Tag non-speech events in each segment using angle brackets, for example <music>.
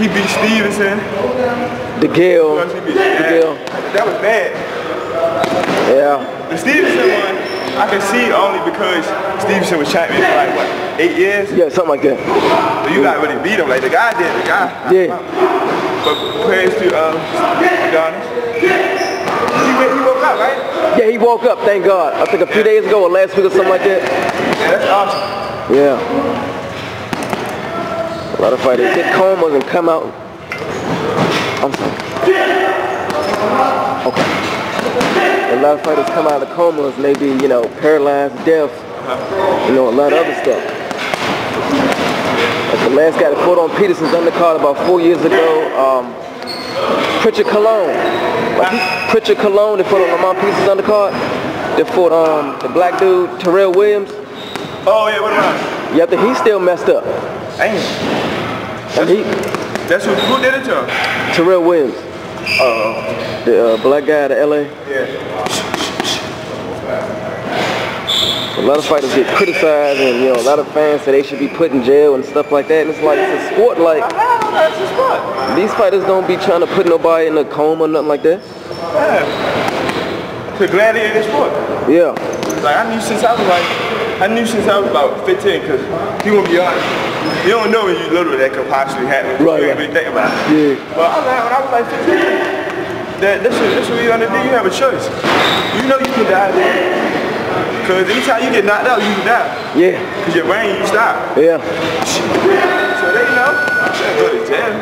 he beat Stevenson. DeGale. He beat- yeah. DeGale. That was bad. Yeah. The Stevenson one, I can see only because Stevenson was champion for like what, eight years. Yeah, something like that. So you got really beat him. Like the guy did, the guy. Yeah. But praise to um, Adonis. He, he woke up, right? Yeah, he woke up, thank God. I think a few days ago or last week or something like that. Yeah, that's awesome. Yeah. A lot of fighters get comas and come out. I'm sorry. Okay. A lot of fighters come out of comas and they be, you know, paralyzed, deaf, you know, a lot of other stuff. Like the last guy that fought on Peterson's undercard about four years ago, um, Prichard Colón. Like he, Prichard Colón, that fought on Lamont Peterson's undercard. They fought um, the black dude, Terrel Williams. Oh yeah, what about? Yeah, I think he still messed up. Damn. And he, That's who, who did it to him? Terrel Williams, Oh. the uh, black guy out of LA. Yeah. A lot of fighters get criticized and, you know, a lot of fans say they should be put in jail and stuff like that. And it's like, it's a sport like, That's his spot. these fighters don't be trying to put nobody in a coma or nothing like that. Yeah. It's a gladiator sport. Yeah. Like I knew since I was like, I knew since I was about 15, cause you gonna be honest, you don't know when you little that could possibly happen. Right, You ain't really think about it. Yeah. But I was like, when I was like 15, that this is this is what you're gonna do. You have a choice. You know you can die. Cause anytime you get knocked out, you can die. Yeah. Cause your brain, you stop. Yeah. So they know. Go to jail.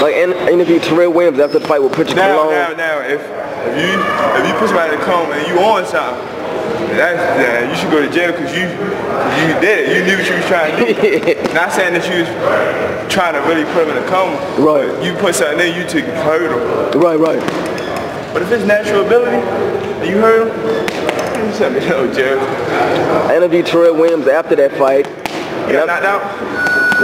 Like, in, interviewed Terrel Williams after the fight with Prichard Now, Colón. now, now, if if you if you put somebody in a coma and you on something, that's yeah, you should go to jail because you you did it. You knew what you was trying to do. <laughs> Not saying that you was trying to really put him in a coma. Right. You put something in, you took hurt him. Right, right. But if it's natural ability, you hurt him, you send me no jail. I interviewed Terrel Williams after that fight. You got knocked out.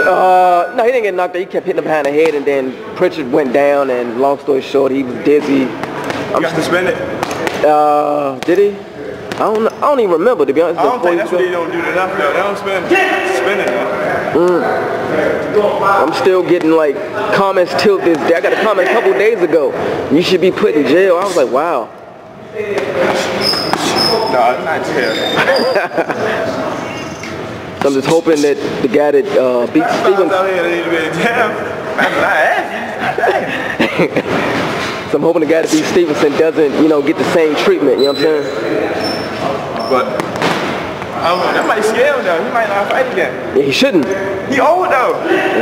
Uh, no, he didn't get knocked out. He kept hitting him behind the head, and then Prichard went down. And long story short, he was dizzy. I'm You got suspended. Uh, did he? I don't. I don't even remember to be honest. I don't Before think he that's what go- they don't do enough though. They don't spend spending though. I'm still getting like comments tilt this day. I got a comment a couple days ago. You should be put in jail. I was like, wow. No, it's not jail. <laughs> I'm just hoping that the guy that uh, beat Fellas Stevens. out here that need to be in jail. That's not. <laughs> So I'm hoping the guy that beat Stevenson doesn't, you know, get the same treatment. You know what I'm saying? But I don't know. That might scare him though. He might not fight again. Yeah, he shouldn't. He old though.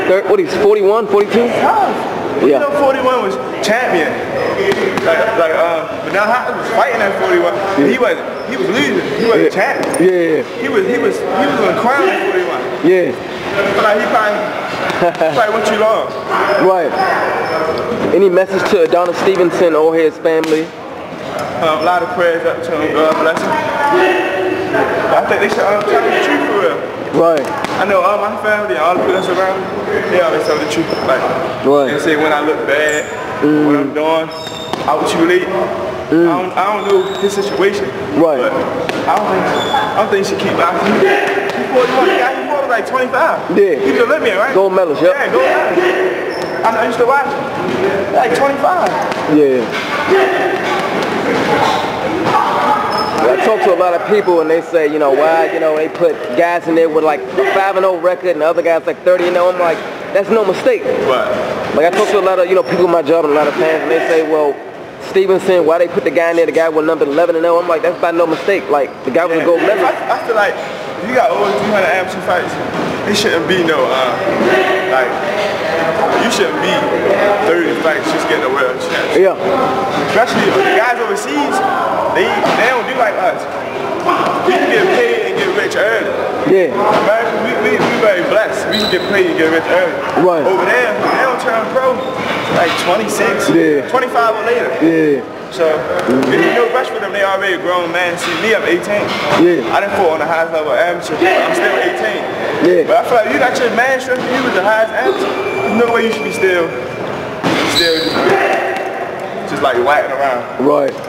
Third, what he's 41, 42? Tough. You Yeah. know 41 was champion. Like, like um, but now Hopkins was fighting at 41. He was he was losing. He wasn't champion. Yeah, He was he was he was on crown at 41. yeah, But like he probably probably went too long. <laughs> right. Any message to Adonis Stevenson or his family? Um, a lot of prayers up to him. God bless him. I think they should um, tell the truth for real. Right, I know all my family, all the people that's around me, they always tell the truth. Like, Right. they say when I look bad, what I'm doing, out too late. I, don't, I don't know his situation. Right. But I don't think, I don't think he should keep boxing. He fought, he got, he fought like 25. Yeah. He was Olympian, right? Gold medalist, yep. Yeah, gold medalist. I, I used to watch him. Like 25. yeah. I talk to a lot of people and they say, you know, why, you know, they put guys in there with like a 5 and 0 record and the other guys like 30 and 0. I'm like, that's no mistake. But Like I talk to a lot of, you know, people in my job and a lot of fans and they say, well, Stevenson, why they put the guy in there, the guy with number 11 and 0? I'm like, that's by no mistake. Like, the guy was a gold I, medalist. I feel like if you got over 300 amateur fights, it shouldn't be no, uh, like, you shouldn't be 30 fights just getting a world championship. Yeah, Especially the guys overseas, they they don't do like us. We can get paid and get rich early. yeah, America, we, we, we very blessed. We can get paid and get rich early. Right. Over there, they don't turn pro like 26, Yeah. 25 or later. yeah, So, it ain't no rush for them. They already grown man. See, me, I'm 18. Yeah. I didn't fall on the highest level of amateur, but I'm still 18. Yeah. But I feel like you got your man strength, you was the highest amateur. There's no way you should be still, still just like whacking around. right.